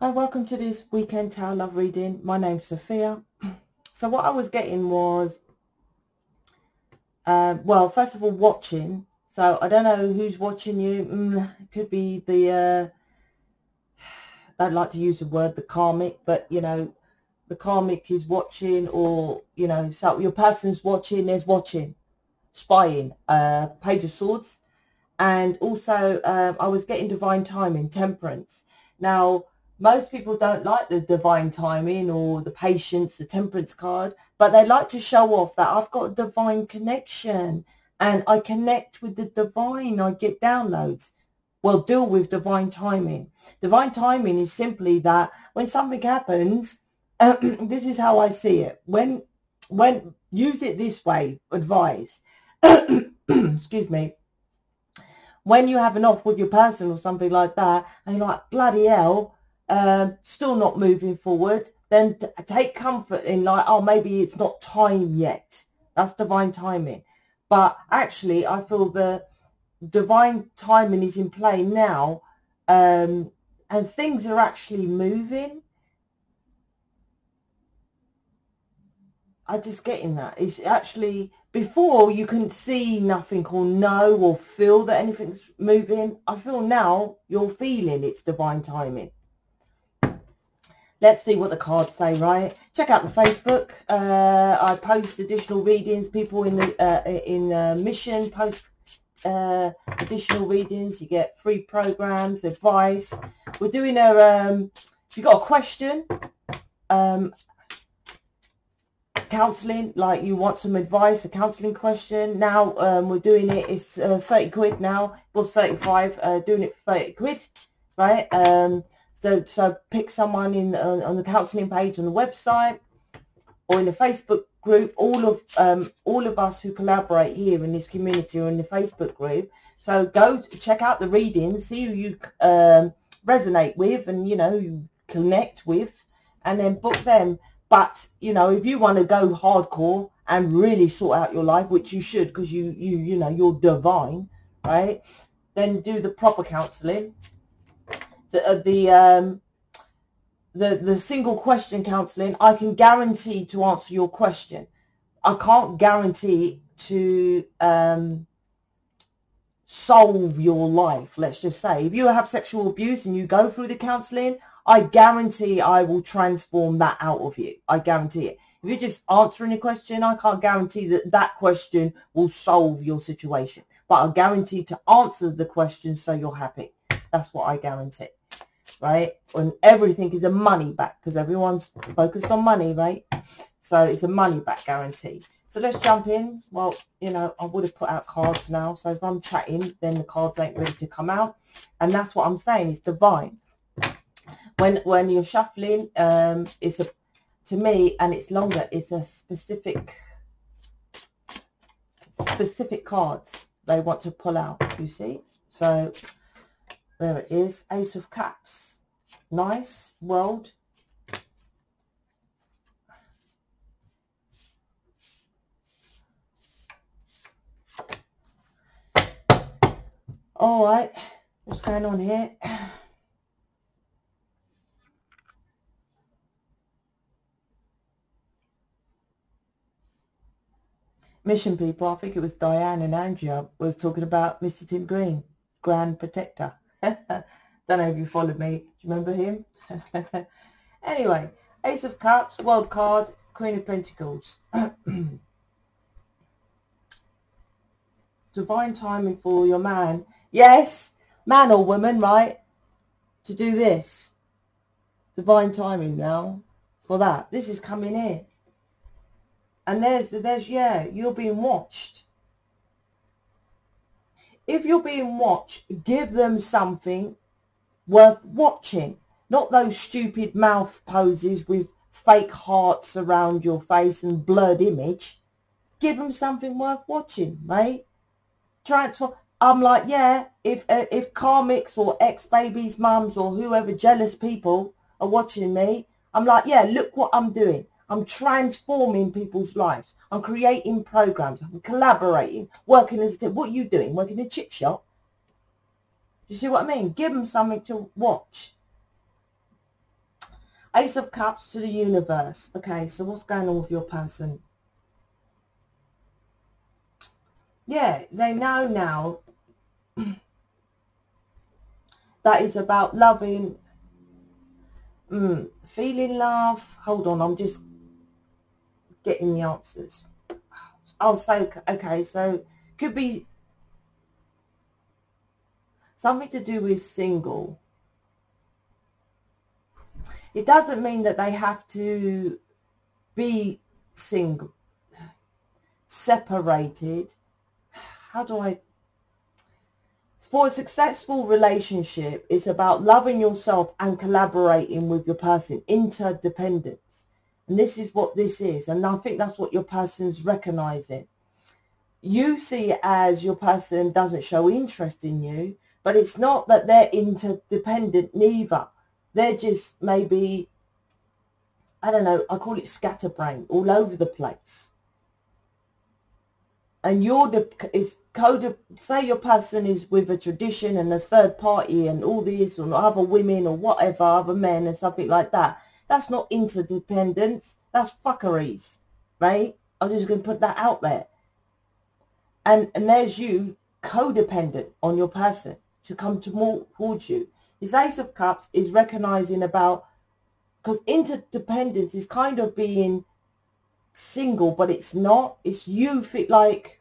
Hi, welcome to this weekend Tarot Love reading. My name's Sophia. So what I was getting was, uh, well, first of all, watching. So I don't know who's watching you. Mm, it could be the, uh, I don't like to use the word the karmic, but you know, the karmic is watching or, you know, so your person's watching, there's watching, spying, uh, page of swords. And also um, I was getting divine timing, temperance. Now, most people don't like the divine timing or the patience, the temperance card, but they like to show off that I've got a divine connection and I connect with the divine. I get downloads. Well, deal with divine timing. Divine timing is simply that when something happens, this is how I see it. When, when use it this way, advice. Excuse me. When you have an off with your person or something like that, and you're like, bloody hell, um, still not moving forward, then take comfort in like, oh, maybe it's not time yet. That's divine timing. But actually, I feel the divine timing is in play now um, and things are actually moving. I just getting that. It's actually, before you couldn't see nothing or know or feel that anything's moving. I feel now you're feeling it's divine timing. Let's see what the cards say, right? Check out the Facebook. Uh, I post additional readings. People in the uh, in uh, mission post uh, additional readings. You get free programs, advice. We're doing a. Um, if you got a question, um, counselling, like you want some advice, a counselling question. Now um, we're doing it. It's uh, 30 quid now. It was 35. Uh, doing it for 30 quid, right? Um, so, so pick someone in uh, on the counselling page on the website or in the Facebook group. All of um, all of us who collaborate here in this community or in the Facebook group. So go check out the readings, see who you um, resonate with, and you know connect with, and then book them. But you know if you want to go hardcore and really sort out your life, which you should, because you you you know you're divine, right? Then do the proper counselling the uh, the um, the the single question counselling, I can guarantee to answer your question. I can't guarantee to um, solve your life. Let's just say if you have sexual abuse and you go through the counselling, I guarantee I will transform that out of you. I guarantee it. If you're just answering a question, I can't guarantee that that question will solve your situation. But I guarantee to answer the question so you're happy. That's what I guarantee right? And everything is a money back because everyone's focused on money, right? So it's a money back guarantee. So let's jump in. Well, you know, I would have put out cards now. So if I'm chatting, then the cards ain't ready to come out. And that's what I'm saying. It's divine. When when you're shuffling, um, it's a to me, and it's longer. It's a specific specific cards they want to pull out. You see. So there it is. Ace of Cups. Nice. World. All right. What's going on here? Mission people, I think it was Diane and Andrea was talking about Mr. Tim Green, Grand Protector. Don't know if you followed me. Do you remember him? anyway, Ace of Cups, World card, Queen of Pentacles. Divine timing for your man. Yes, man or woman, right? To do this. Divine timing now for that. This is coming in. And there's, there's, yeah, you're being watched if you're being watched, give them something worth watching. Not those stupid mouth poses with fake hearts around your face and blurred image. Give them something worth watching, mate. Transfer. I'm like, yeah, if uh, if karmics or ex-babies, mums or whoever jealous people are watching me, I'm like, yeah, look what I'm doing. I'm transforming people's lives. I'm creating programs. I'm collaborating, working as a team. What are you doing? Working in a chip shop? Do you see what I mean? Give them something to watch. Ace of Cups to the universe. Okay, so what's going on with your person? Yeah, they know now that is about loving, mm, feeling love. Hold on, I'm just getting the answers. Oh, I'll say, okay, so could be something to do with single. It doesn't mean that they have to be single, separated. How do I for a successful relationship, it's about loving yourself and collaborating with your person, interdependence. And this is what this is. And I think that's what your person's recognizing. You see it as your person doesn't show interest in you, but it's not that they're interdependent neither. They're just maybe, I don't know, I call it scatterbrain, all over the place and you're the is code say your person is with a tradition and a third party and all these or other women or whatever other men and something like that that's not interdependence that's fuckeries right i'm just going to put that out there and and there's you codependent on your person to come to more towards you this ace of cups is recognizing about because interdependence is kind of being single, but it's not. It's you feel like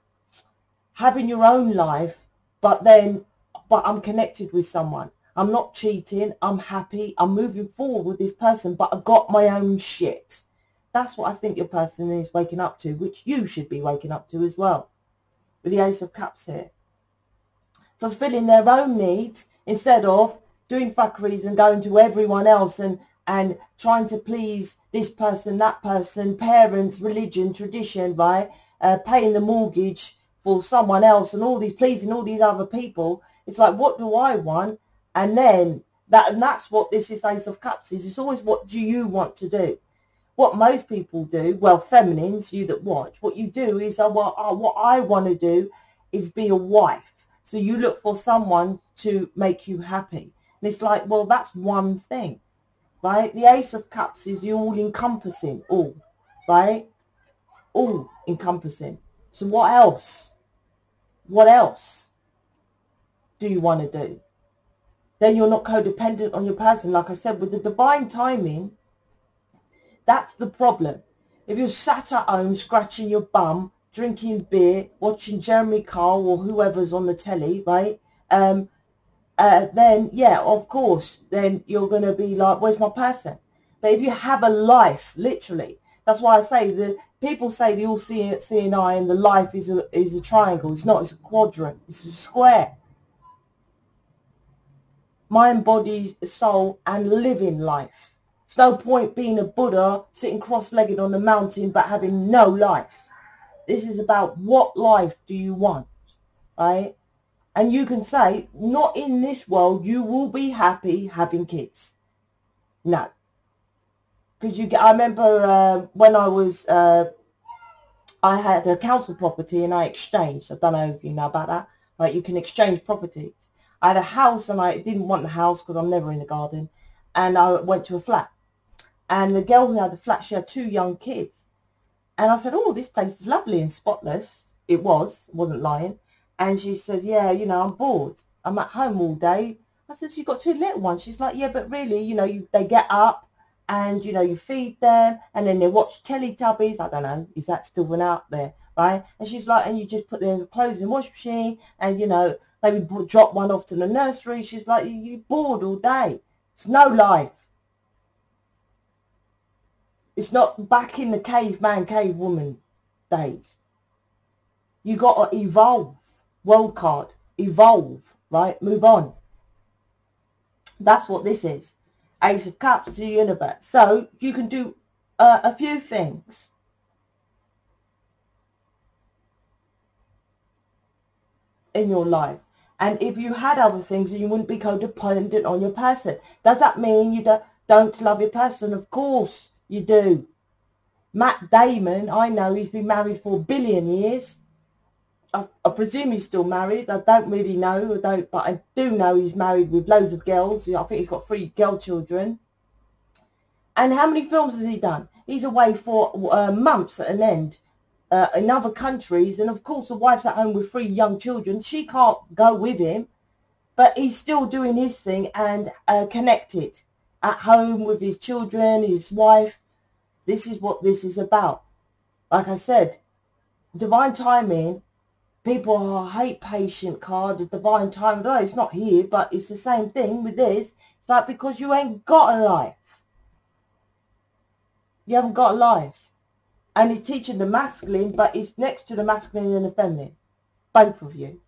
having your own life, but then, but I'm connected with someone. I'm not cheating. I'm happy. I'm moving forward with this person, but I've got my own shit. That's what I think your person is waking up to, which you should be waking up to as well. With the Ace of Cups here. Fulfilling their own needs instead of doing fuckeries and going to everyone else and and trying to please this person, that person, parents, religion, tradition, right? Uh, paying the mortgage for someone else and all these pleasing all these other people. It's like, what do I want? And then that and that's what this is Ace of Cups is. It's always what do you want to do? What most people do, well, feminines, you that watch, what you do is, uh, well, uh, what I want to do is be a wife. So you look for someone to make you happy. And it's like, well, that's one thing right? The Ace of Cups is the all-encompassing, all, right? All encompassing. So what else? What else do you want to do? Then you're not codependent on your person. Like I said, with the divine timing, that's the problem. If you're sat at home scratching your bum, drinking beer, watching Jeremy Kyle or whoever's on the telly, right? Um, uh, then yeah, of course, then you're going to be like, where's my person? But if you have a life, literally, that's why I say the people say the all seeing eye and the life is a is a triangle. It's not. It's a quadrant. It's a square. Mind, body, soul, and living life. It's no point being a Buddha sitting cross-legged on the mountain but having no life. This is about what life do you want, right? and you can say, not in this world, you will be happy having kids. No. Because you get, I remember uh, when I was, uh, I had a council property and I exchanged. I don't know if you know about that. Right, you can exchange properties. I had a house and I didn't want the house because I'm never in the garden. And I went to a flat. And the girl who had the flat, she had two young kids. And I said, oh, this place is lovely and spotless. It was, wasn't lying. And she said, yeah, you know, I'm bored. I'm at home all day. I said, you've got two little ones. She's like, yeah, but really, you know, you, they get up and, you know, you feed them and then they watch Teletubbies. I don't know, is that still one out there, right? And she's like, and you just put their clothes in the washing machine and, you know, maybe drop one off to the nursery. She's like, you're bored all day. It's no life. It's not back in the caveman, cavewoman days. You got to evolve world card, evolve, right? Move on. That's what this is. Ace of Cups the universe. So you can do uh, a few things. in your life. And if you had other things, you wouldn't be codependent on your person. Does that mean you don't, love your person? Of course you do. Matt Damon, I know he's been married for a billion years. I, I, presume he's still married. I don't really know. I don't, but I do know he's married with loads of girls. I think he's got three girl children. And how many films has he done? He's away for uh, months at an end uh, in other countries. And of course, the wife's at home with three young children. She can't go with him, but he's still doing his thing and uh, connected at home with his children, his wife. This is what this is about. Like I said, divine timing. People oh, hate patient card, the divine timing. No, it's not here, but it's the same thing with this. It's like because you ain't got a life. You haven't got a life. And he's teaching the masculine, but it's next to the masculine and the feminine. Both of you.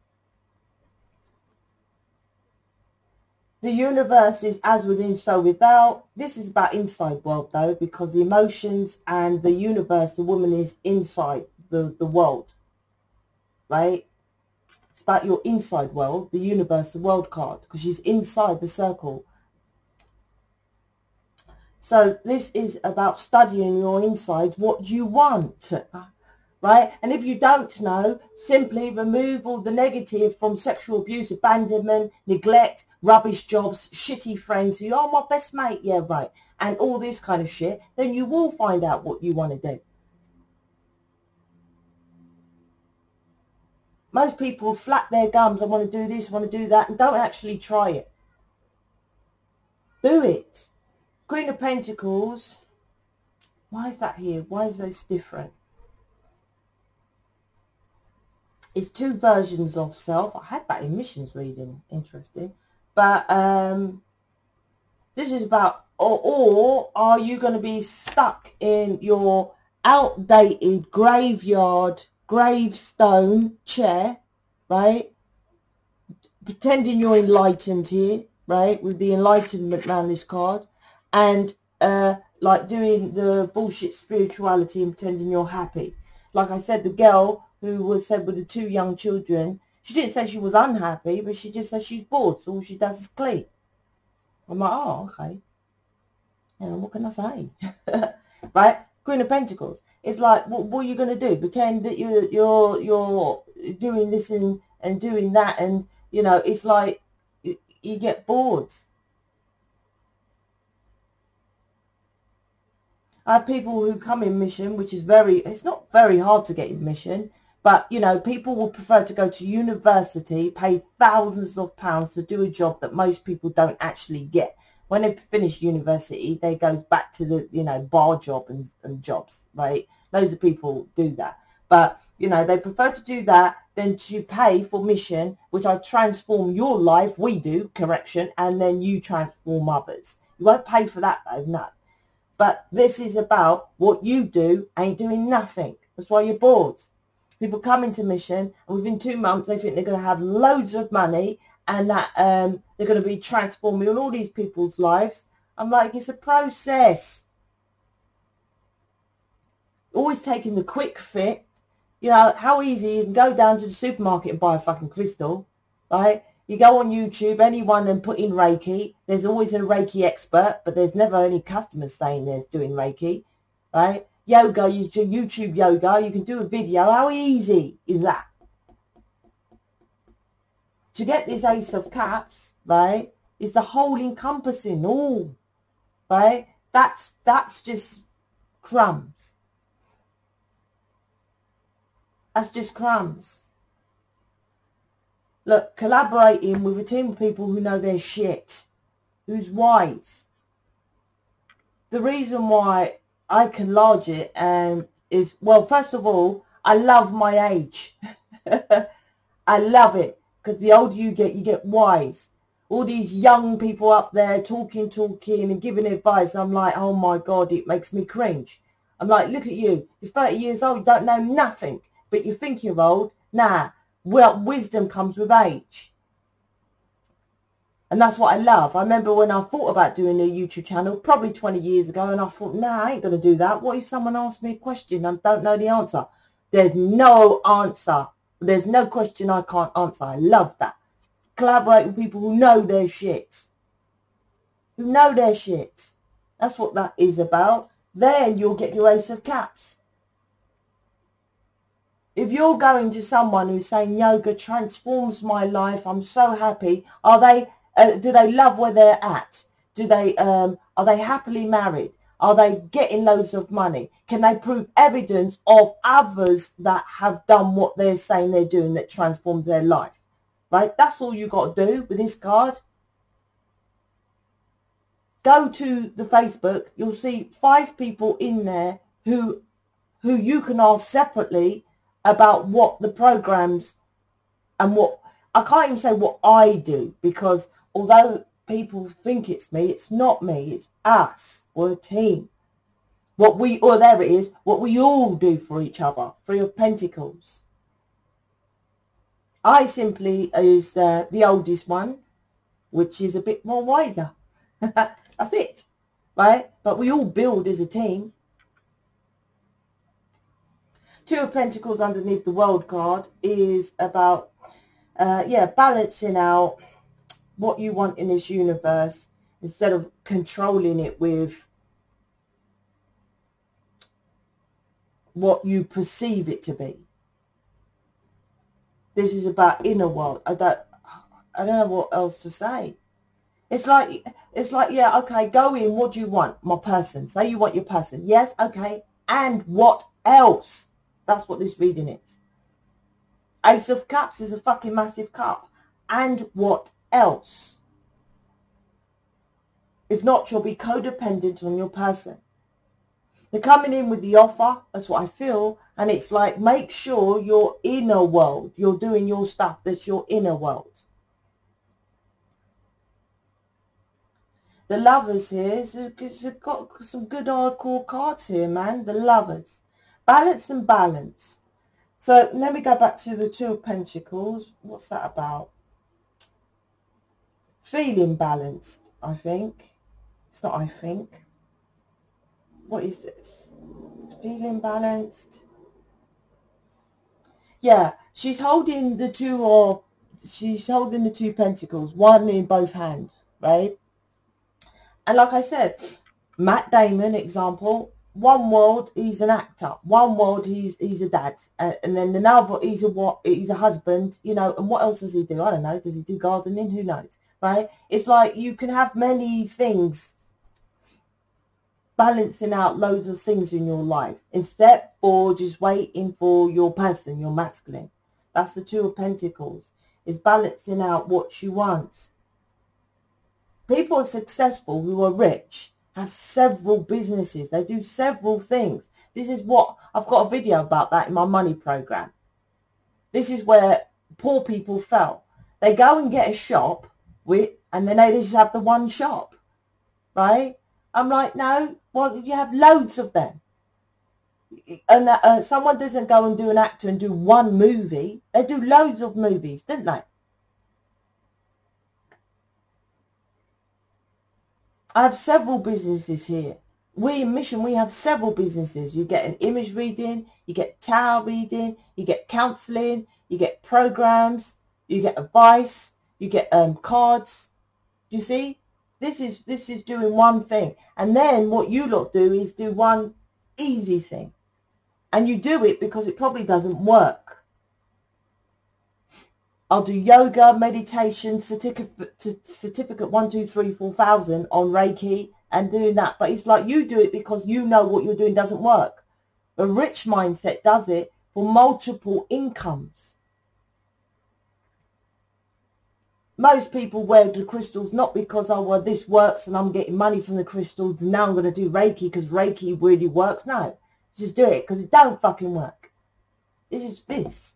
The universe is as within, so without. This is about inside world though, because the emotions and the universe, the woman is inside the, the world. Right? It's about your inside world, the universe, the world card, because she's inside the circle. So this is about studying your insides, what you want right? And if you don't know, simply remove all the negative from sexual abuse, abandonment, neglect, rubbish jobs, shitty friends, you are my best mate, yeah, right, and all this kind of shit, then you will find out what you want to do. Most people flap their gums, I want to do this, I want to do that, and don't actually try it. Do it. Queen of Pentacles. Why is that here? Why is this different? it's two versions of self. I had that in missions reading, interesting. But um, this is about, or, or are you going to be stuck in your outdated graveyard, gravestone chair, right? Pretending you're enlightened here, right? With the enlightenment man, this card. And uh, like doing the bullshit spirituality and pretending you're happy. Like I said, the girl who was said with the two young children, she didn't say she was unhappy, but she just said she's bored, so all she does is clean. I'm like, oh, okay. You know, what can I say? right? Queen of Pentacles. It's like, what, what are you going to do? Pretend that you're, you're, you're doing this and, and doing that. And, you know, it's like you, you get bored. I have people who come in mission, which is very, it's not very hard to get in mission. But, you know, people will prefer to go to university, pay thousands of pounds to do a job that most people don't actually get. When they finish university, they go back to the, you know, bar job and, and jobs, right? Loads of people do that. But, you know, they prefer to do that than to pay for mission, which I transform your life, we do, correction, and then you transform others. You won't pay for that though, no. But this is about what you do ain't doing nothing. That's why you're bored. People come into mission and within two months they think they're going to have loads of money and that um, they're going to be transforming all these people's lives. I'm like, it's a process. Always taking the quick fit. You know, how easy you can go down to the supermarket and buy a fucking crystal, right? You go on YouTube, anyone and put in Reiki. There's always a Reiki expert, but there's never any customers saying they're doing Reiki, right? yoga, you do YouTube yoga, you can do a video. How easy is that? To get this Ace of Cups, right, is the whole encompassing all, right? That's, that's just crumbs. That's just crumbs. Look, collaborating with a team of people who know their shit, who's wise. The reason why I can lodge it and is, well, first of all, I love my age. I love it because the older you get, you get wise. All these young people up there talking, talking and giving advice. I'm like, oh my God, it makes me cringe. I'm like, look at you. You're 30 years old, you don't know nothing, but you think you're old. Nah, well, wisdom comes with age. And that's what I love. I remember when I thought about doing a YouTube channel, probably 20 years ago, and I thought, nah, I ain't going to do that. What if someone asks me a question and don't know the answer? There's no answer. There's no question I can't answer. I love that. Collaborate with people who know their shit. Who know their shit. That's what that is about. Then you'll get your ace of cups. If you're going to someone who's saying yoga transforms my life, I'm so happy, are they uh, do they love where they're at? Do they um, are they happily married? Are they getting loads of money? Can they prove evidence of others that have done what they're saying they're doing that transformed their life? Right? That's all you got to do with this card. Go to the Facebook. You'll see five people in there who who you can ask separately about what the programs and what I can't even say what I do because although people think it's me, it's not me, it's us. We're a team. What we, or there it is, what we all do for each other. Three of Pentacles. I simply is uh, the oldest one, which is a bit more wiser. That's it, right? But we all build as a team. Two of Pentacles underneath the World card is about, uh, yeah, balancing out what you want in this universe instead of controlling it with what you perceive it to be. This is about inner world. I don't, I don't know what else to say. It's like, it's like, yeah, okay, go in. What do you want? My person. Say you want your person. Yes, okay. And what else? That's what this reading is. Ace of Cups is a fucking massive cup. And what else? If not, you'll be codependent on your person. They're coming in with the offer, that's what I feel, and it's like make sure your inner world, you're doing your stuff, that's your inner world. The lovers here, got some good hardcore cards here, man. The lovers. Balance and balance. So let me go back to the Two of Pentacles. What's that about? Feeling balanced, I think. It's not I think. What is this? Feeling balanced. Yeah, she's holding the two or she's holding the two pentacles, one in both hands, right? And like I said, Matt Damon, example, one world he's an actor, one world he's he's a dad, uh, and then another he's a what he's a husband, you know. And what else does he do? I don't know. Does he do gardening? Who knows, right? It's like you can have many things balancing out loads of things in your life instead or just waiting for your person, your masculine. That's the Two of Pentacles. Is balancing out what you want. People are successful who are rich have several businesses. They do several things. This is what, I've got a video about that in my money program. This is where poor people fell. They go and get a shop with, and then they just have the one shop, right? I'm like, no, well, you have loads of them. And uh, someone doesn't go and do an actor and do one movie. They do loads of movies, didn't they? I have several businesses here. We in Mission, we have several businesses. You get an image reading, you get tarot reading, you get counselling, you get programs, you get advice, you get um, cards. Do you see, this is this is doing one thing, and then what you lot do is do one easy thing, and you do it because it probably doesn't work. I'll do yoga, meditation, certificate, certificate one, two, three, four thousand on Reiki and doing that. But it's like you do it because you know what you're doing doesn't work. A rich mindset does it for multiple incomes. Most people wear the crystals not because, oh, well, this works and I'm getting money from the crystals and now I'm going to do Reiki because Reiki really works. No, just do it because it don't fucking work. This is this.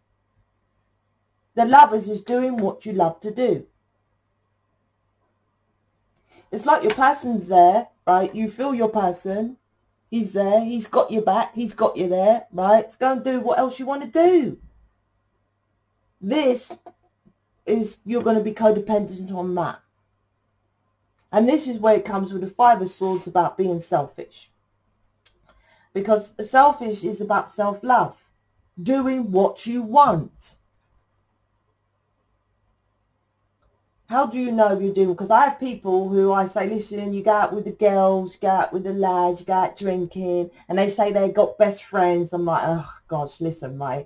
The lovers is doing what you love to do. It's like your person's there, right? You feel your person. He's there. He's got your back. He's got you there, right? Let's go and do what else you want to do. This is, you're going to be codependent on that. And this is where it comes with the five of swords about being selfish. Because selfish is about self-love. Doing what you want. How do you know you're doing because I have people who I say listen you go out with the girls you go out with the lads you go out drinking and they say they've got best friends I'm like oh gosh listen mate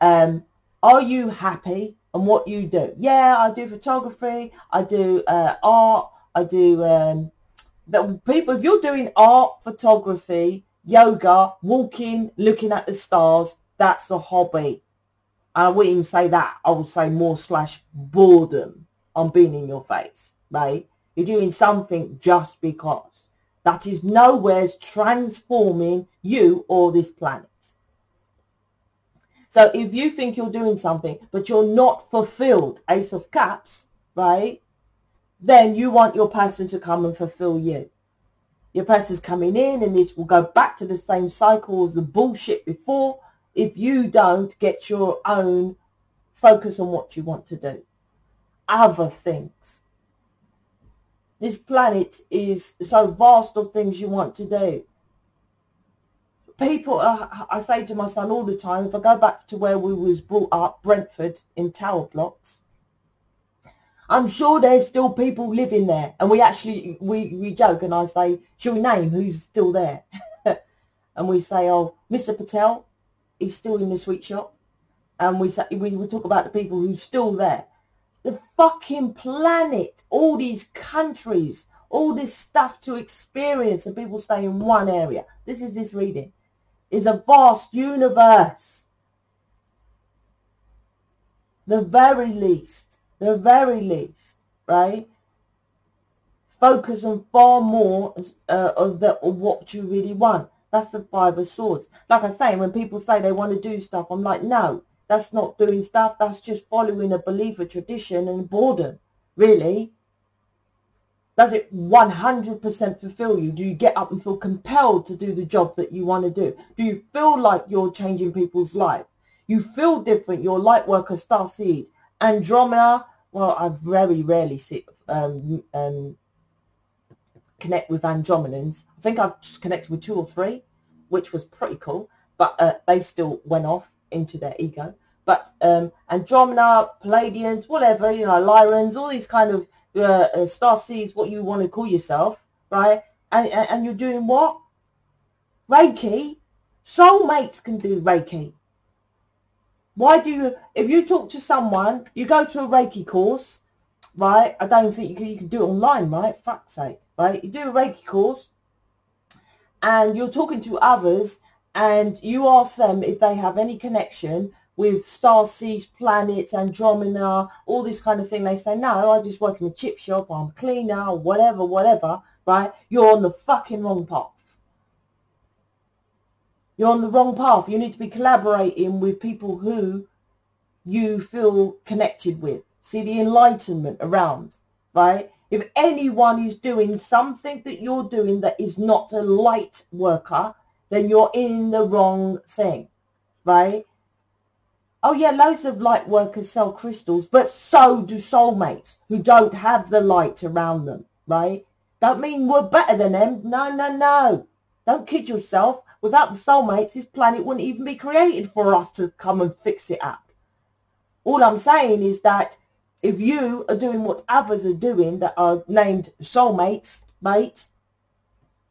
um, are you happy and what you do yeah I do photography I do uh, art I do um, that people, if you're doing art, photography, yoga, walking, looking at the stars, that's a hobby. I wouldn't even say that. I would say more slash boredom on being in your face, right? You're doing something just because. That is nowhere's transforming you or this planet. So if you think you're doing something, but you're not fulfilled, Ace of Cups, right? Then you want your person to come and fulfill you. Your person's coming in and this will go back to the same cycle as the bullshit before if you don't get your own focus on what you want to do. Other things. This planet is so vast of things you want to do people, I say to my son all the time, if I go back to where we was brought up, Brentford, in tower blocks, I'm sure there's still people living there. And we actually, we, we joke and I say, shall we name who's still there? and we say, oh, Mr. Patel, he's still in the sweet shop. And we say, we would talk about the people who's still there. The fucking planet, all these countries, all this stuff to experience and people stay in one area. This is this reading is a vast universe. The very least, the very least, right? Focus on far more uh, of, the, of what you really want. That's the five of swords. Like I say, when people say they want to do stuff, I'm like, no, that's not doing stuff. That's just following a belief, a tradition and boredom, really. Does it 100% fulfill you? Do you get up and feel compelled to do the job that you want to do? Do you feel like you're changing people's life? You feel different. You're light worker, star seed. Andromeda, well, I very rarely see, um, um, connect with Andromedans. I think I've just connected with two or three, which was pretty cool. But uh, they still went off into their ego. But um, Andromeda, Pleiadians, whatever, you know, Lyrans, all these kind of uh, uh, star seeds, what you want to call yourself, right? And, and, and you're doing what? Reiki. Soulmates can do Reiki. Why do you, if you talk to someone, you go to a Reiki course, right? I don't think you can, you can do it online, right? Fuck's sake, right? You do a Reiki course and you're talking to others and you ask them if they have any connection with star seeds, planets, Andromeda, all this kind of thing. They say, no, I just work in a chip shop, I'm cleaner, whatever, whatever, right? You're on the fucking wrong path. You're on the wrong path. You need to be collaborating with people who you feel connected with. See the enlightenment around, right? If anyone is doing something that you're doing that is not a light worker, then you're in the wrong thing, right? Oh yeah, loads of light workers sell crystals, but so do soulmates who don't have the light around them, right? Don't mean we're better than them. No, no, no. Don't kid yourself. Without the soulmates, this planet wouldn't even be created for us to come and fix it up. All I'm saying is that if you are doing what others are doing that are named soulmates, mate,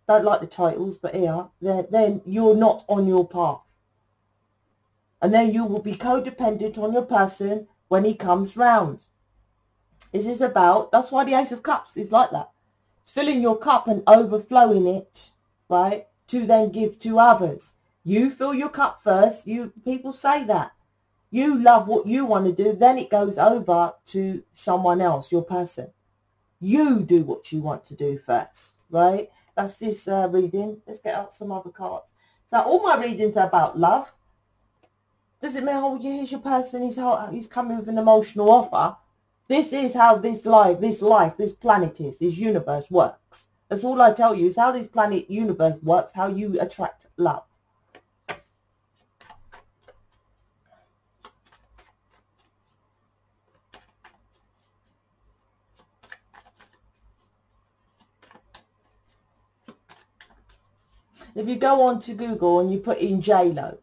don't like the titles, but here, then you're not on your path and then you will be codependent on your person when he comes round. This is about, that's why the Ace of Cups is like that. It's filling your cup and overflowing it, right, to then give to others. You fill your cup first. You People say that. You love what you want to do, then it goes over to someone else, your person. You do what you want to do first, right? That's this uh, reading. Let's get out some other cards. So all my readings are about love, does it matter, oh, here's your person, he's, he's coming with an emotional offer. This is how this life, this life, this planet is, this universe works. That's all I tell you is how this planet universe works, how you attract love. If you go on to Google and you put in J-Lo,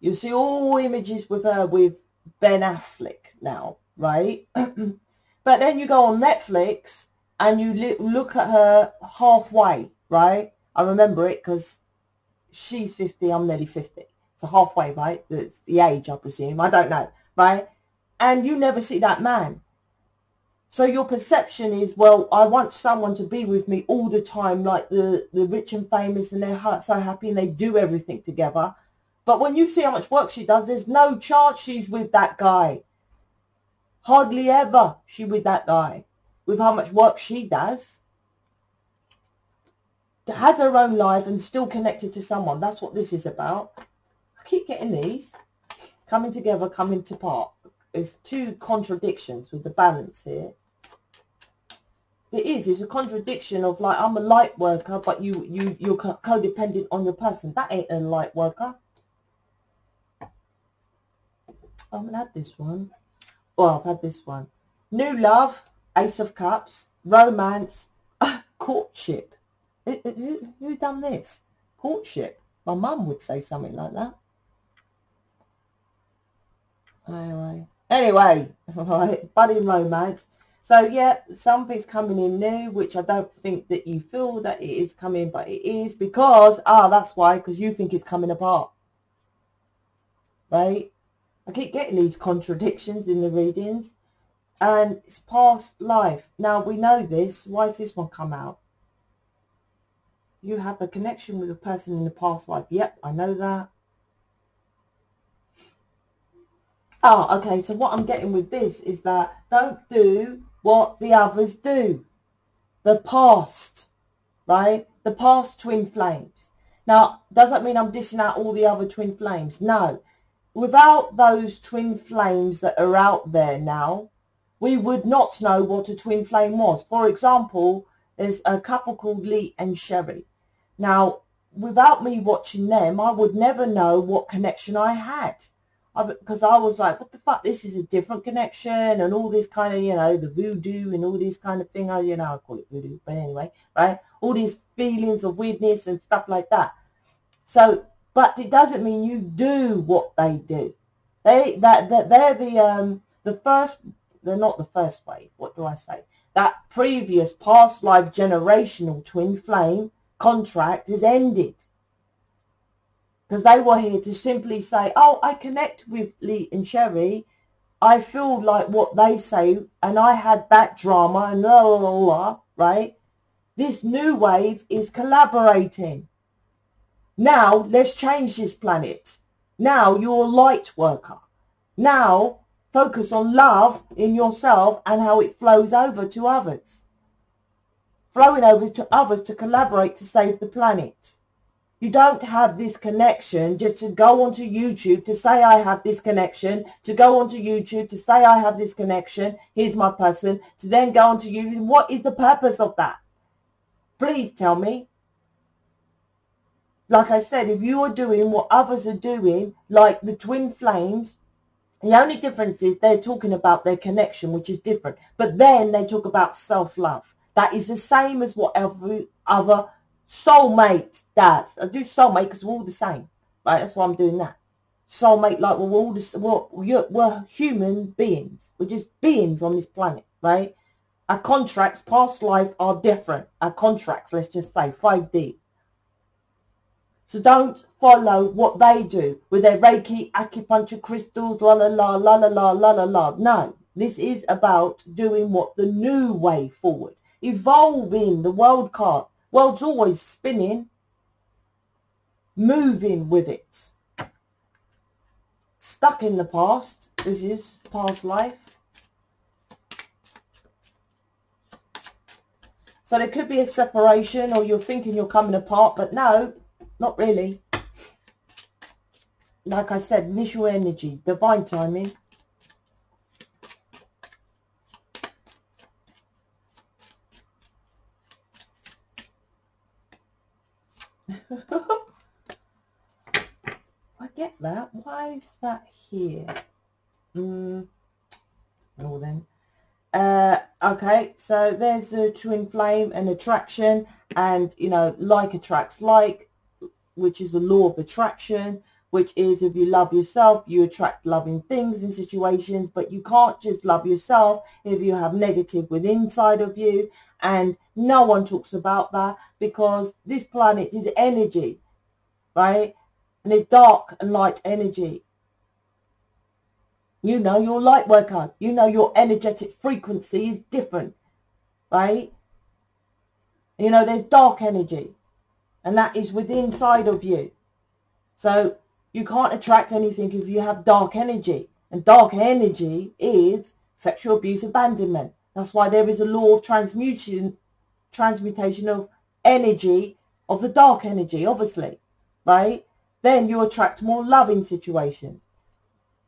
you see all images with her with Ben Affleck now, right? but then you go on Netflix and you look at her halfway, right? I remember it because she's 50, I'm nearly 50. So halfway, right? That's the age, I presume. I don't know, right? And you never see that man. So your perception is, well, I want someone to be with me all the time, like the, the rich and famous, and they're so happy and they do everything together. But when you see how much work she does, there's no chance she's with that guy. Hardly ever she with that guy. With how much work she does. Has her own life and still connected to someone. That's what this is about. I keep getting these. Coming together, coming to part. There's two contradictions with the balance here. It is it's a contradiction of like i'm a light worker but you you you're codependent on your person. That ain't a light worker. I'm gonna add this one. Well i've had this one. New love ace of cups romance courtship. Who, who, who done this? Courtship. My mum would say something like that. Anyway anyway right budding romance so yeah, something's coming in new, which I don't think that you feel that it is coming, but it is because, ah, that's why, because you think it's coming apart. Right? I keep getting these contradictions in the readings. And it's past life. Now, we know this. Why has this one come out? You have a connection with a person in the past life. Yep, I know that. Oh, okay. So what I'm getting with this is that don't do what the others do. The past, right? The past twin flames. Now, does that mean I'm dissing out all the other twin flames? No. Without those twin flames that are out there now, we would not know what a twin flame was. For example, there's a couple called Lee and Sherry. Now, without me watching them, I would never know what connection I had because I, was like, what the fuck, this is a different connection and all this kind of, you know, the voodoo and all this kind of thing. I, you know, I call it voodoo, but anyway, right? All these feelings of weirdness and stuff like that. So, but it doesn't mean you do what they do. They, that, that they're the, um, the first, they're not the first wave. What do I say? That previous past life generational twin flame contract is ended because they were here to simply say, oh, I connect with Lee and Sherry. I feel like what they say, and I had that drama, and la la la, la right? This new wave is collaborating. Now, let's change this planet. Now, you're a light worker. Now, focus on love in yourself and how it flows over to others. Flowing over to others to collaborate to save the planet. You don't have this connection just to go onto YouTube to say I have this connection, to go onto YouTube to say I have this connection, here's my person, to then go onto YouTube. What is the purpose of that? Please tell me. Like I said, if you are doing what others are doing, like the twin flames, the only difference is they're talking about their connection, which is different. But then they talk about self-love. That is the same as what every other soulmate does. I do soulmate because we're all the same, right? That's why I'm doing that. Soulmate, like we're all the, we're, we're human beings. We're just beings on this planet, right? Our contracts, past life, are different. Our contracts, let's just say, 5D. So don't follow what they do with their Reiki, acupuncture crystals, la la la, la la la, la la la. No, this is about doing what the new way forward. Evolving the world card World's always spinning, moving with it. Stuck in the past. This is past life. So there could be a separation or you're thinking you're coming apart, but no, not really. Like I said, initial energy, divine timing. I get that. Why is that here? Mm. Oh, then. Uh, okay, so there's a twin flame and attraction, and you know, like attracts like, which is the law of attraction, which is if you love yourself, you attract loving things and situations, but you can't just love yourself if you have negative within inside of you, and no one talks about that because this planet is energy, right? And it's dark and light energy. You know your light worker. You know your energetic frequency is different, right? You know, there's dark energy and that is within inside of you. So you can't attract anything if you have dark energy. And dark energy is sexual abuse abandonment. That's why there is a law of transmutation, transmutation of energy, of the dark energy, obviously, right? Then you attract more loving situations.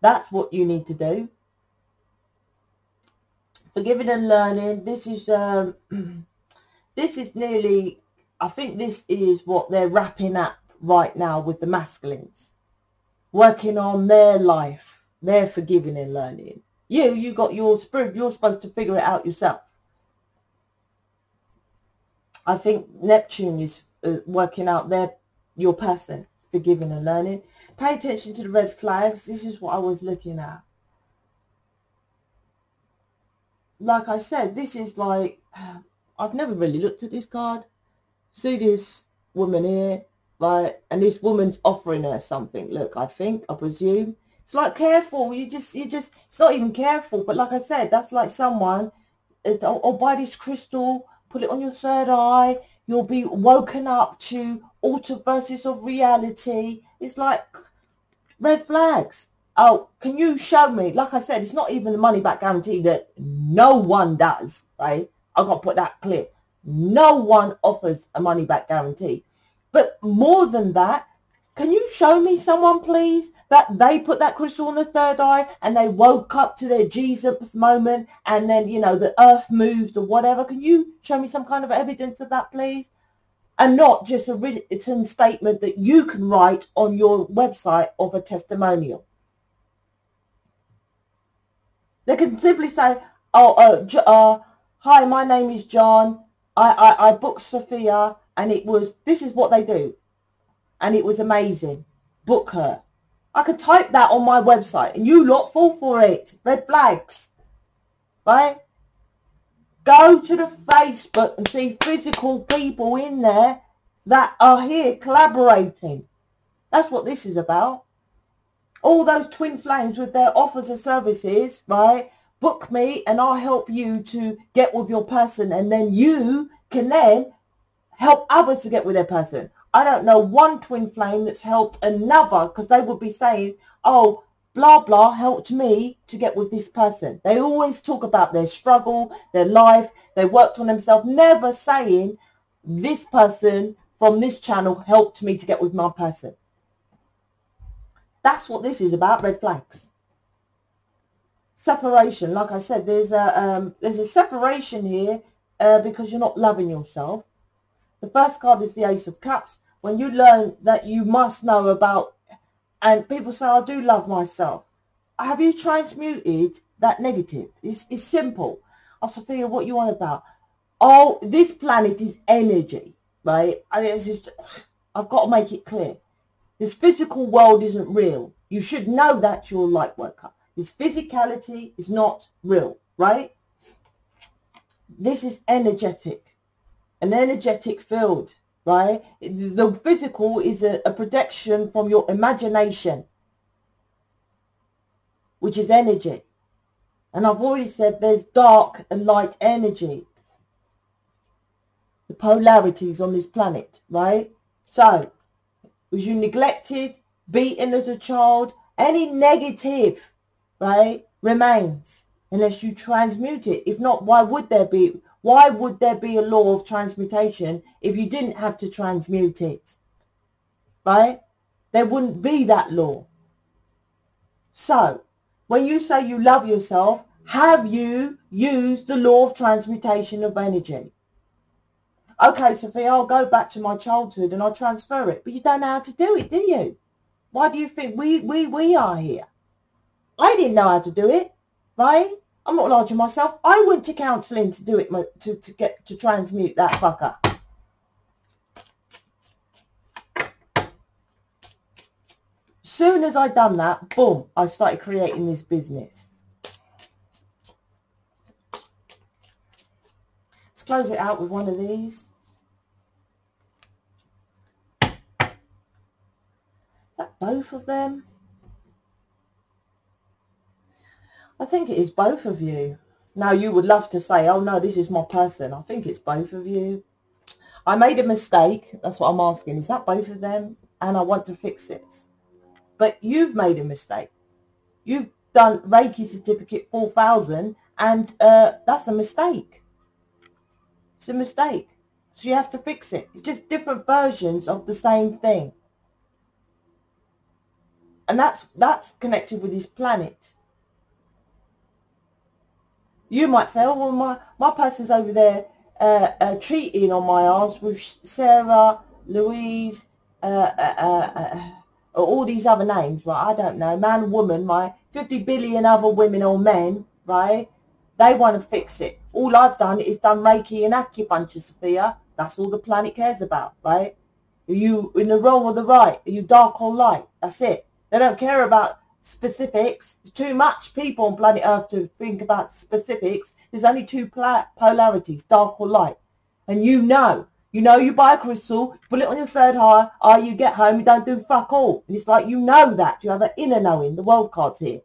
That's what you need to do. Forgiving and learning. This is um, this is nearly. I think this is what they're wrapping up right now with the masculines, working on their life, their forgiving and learning. You, you got your spirit. You're supposed to figure it out yourself. I think Neptune is uh, working out their your person, forgiving and learning. Pay attention to the red flags. This is what I was looking at. Like I said, this is like, I've never really looked at this card. See this woman here, right? And this woman's offering her something. Look, I think, I presume. It's like careful. You just, you just, it's not even careful. But like I said, that's like someone, or, or oh, oh, buy this crystal, put it on your third eye. You'll be woken up to versus of reality. It's like red flags. Oh, can you show me? Like I said, it's not even the money back guarantee that no one does, right? I've got to put that clear. No one offers a money back guarantee. But more than that, can you show me someone, please, that they put that crystal on the third eye and they woke up to their Jesus moment and then, you know, the earth moved or whatever? Can you show me some kind of evidence of that, please? and not just a written statement that you can write on your website of a testimonial. They can simply say, oh, uh, uh, hi, my name is John. I, I, I booked Sophia and it was, this is what they do. And it was amazing. Book her. I could type that on my website and you lot fall for it. Red flags. Right? Go to the Facebook and see physical people in there that are here collaborating. That's what this is about. All those twin flames with their offers of services, right? Book me and I'll help you to get with your person and then you can then help others to get with their person. I don't know one twin flame that's helped another because they would be saying, oh, blah blah helped me to get with this person. They always talk about their struggle, their life, they worked on themselves, never saying this person from this channel helped me to get with my person. That's what this is about, red flags. Separation, like I said, there's a um, there's a separation here uh, because you're not loving yourself. The first card is the Ace of Cups. When you learn that you must know about and people say, I do love myself. Have you transmuted that negative? It's, it's simple. Oh, Sophia, what you want about? Oh, this planet is energy, right? And it's just, I've got to make it clear. This physical world isn't real. You should know that you're a light worker. This physicality is not real, right? This is energetic, an energetic field right? The physical is a, a protection from your imagination, which is energy. And I've already said there's dark and light energy. The polarities on this planet, right? So, was you neglected, beaten as a child, any negative, right, remains unless you transmute it. If not, why would there be why would there be a law of transmutation if you didn't have to transmute it? Right? There wouldn't be that law. So, when you say you love yourself, have you used the law of transmutation of energy? Okay, Sophia, I'll go back to my childhood and I'll transfer it. But you don't know how to do it, do you? Why do you think we, we, we are here? I didn't know how to do it, right? I'm not large myself. I went to counselling to do it, to, to get, to transmute that fucker. Soon as I done that, boom, I started creating this business. Let's close it out with one of these. Is that both of them? I think it is both of you. Now you would love to say, oh no, this is my person. I think it's both of you. I made a mistake. That's what I'm asking. Is that both of them? And I want to fix it. But you've made a mistake. You've done Reiki certificate 4000 and uh, that's a mistake. It's a mistake. So you have to fix it. It's just different versions of the same thing. And that's that's connected with this planet. You might say, oh, well, my, my person's over there uh, uh, cheating on my ass with Sarah, Louise, uh, uh, uh, uh, all these other names, right? I don't know. Man, woman, my 50 billion other women or men, right? They want to fix it. All I've done is done Reiki and acupuncture, Sophia. That's all the planet cares about, right? Are you in the wrong or the right? Are you dark or light? That's it. They don't care about specifics. Too much people on planet Earth to think about specifics. There's only two polarities, dark or light. And you know you know you buy a crystal, put it on your third eye, eye you get home, you don't do fuck all. And it's like you know that. You have an inner knowing. The world card's here.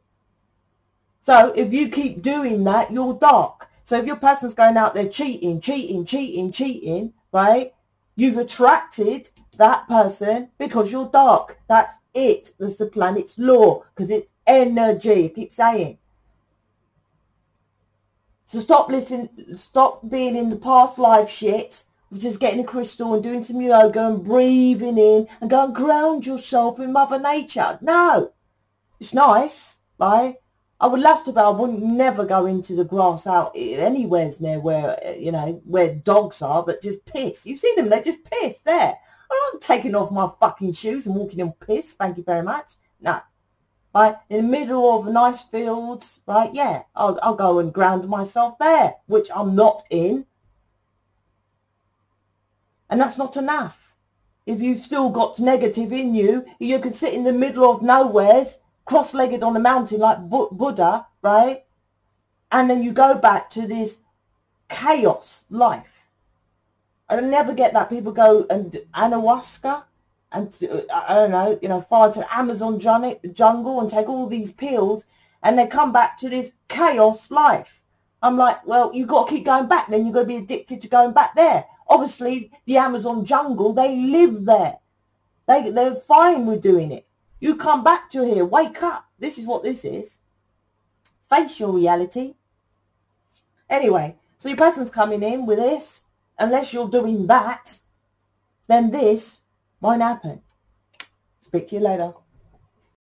So if you keep doing that, you're dark. So if your person's going out there cheating, cheating, cheating, cheating, right? You've attracted that person because you're dark. That's it. That's the planet's law because it's energy. I keep saying. So stop listening, stop being in the past life shit just getting a crystal and doing some yoga and breathing in and go and ground yourself in Mother Nature. No, it's nice, right? I would love to, but I wouldn't never go into the grass out anywhere's near where, you know, where dogs are that just piss. You see them, they just piss there. I'm not taking off my fucking shoes and walking in piss, thank you very much. No. Right, in the middle of nice fields, right, yeah, I'll, I'll go and ground myself there, which I'm not in and that's not enough. If you've still got negative in you, you can sit in the middle of nowheres, cross-legged on a mountain like Buddha, right? And then you go back to this chaos life. I never get that. People go and ayahuasca and, uh, I don't know, you know, fly to Amazon jungle and take all these pills and they come back to this chaos life. I'm like, well, you've got to keep going back. Then you're going to be addicted to going back there. Obviously, the Amazon jungle, they live there. They, they're fine with doing it. You come back to here. Wake up. This is what this is. Face your reality. Anyway, so your person's coming in with this. Unless you're doing that, then this won't happen. Speak to you later.